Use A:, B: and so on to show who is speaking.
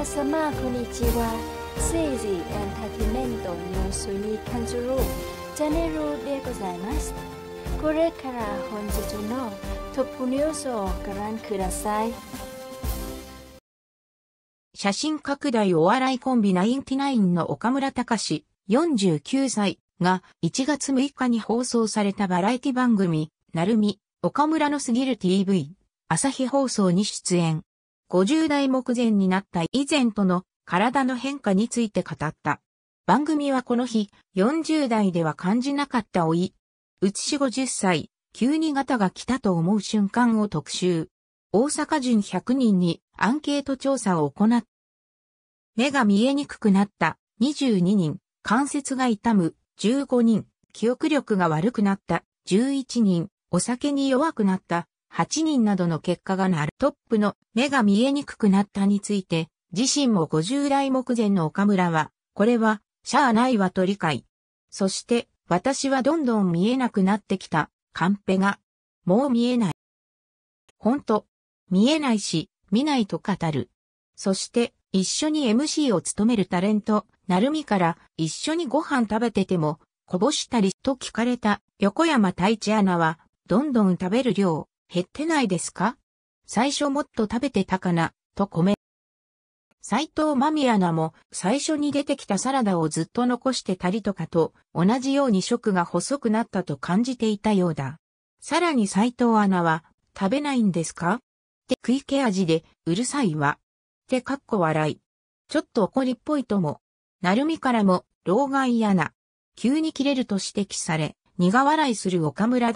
A: 皆様こんにちは。セイジエンターテイメントのソニーカンズルチャンネルでございます。これから本日のトップニュースをご覧ください。
B: 写真拡大お笑いコンビナインティナインの岡村隆史49歳が1月6日に放送されたバラエティ番組、なるみ、岡村のすぎる TV、朝日放送に出演。50代目前になった以前との体の変化について語った。番組はこの日、40代では感じなかった老い。うちし50歳、急にガタが来たと思う瞬間を特集。大阪人100人にアンケート調査を行った。目が見えにくくなった22人、関節が痛む15人、記憶力が悪くなった11人、お酒に弱くなった8人などの結果がなるトップの目が見えにくくなったについて、自身も50代目前の岡村は、これは、しゃあないわと理解。そして、私はどんどん見えなくなってきた、カンペが、もう見えない。ほんと、見えないし、見ないと語る。そして、一緒に MC を務めるタレント、なるみから一緒にご飯食べてても、こぼしたりと聞かれた横山太一アナは、どんどん食べる量、減ってないですか？最初もっと食べてたかな、とコメント。斎藤真美アナも最初に出てきたサラダをずっと残してたりとかと同じように食が細くなったと感じていたようだ。さらに斎藤アナは食べないんですか？って食い気味でうるさいわ。ってかっこ笑い。ちょっと怒りっぽいとも。なるみからも老害やな。急に切れると指摘され苦笑いする岡村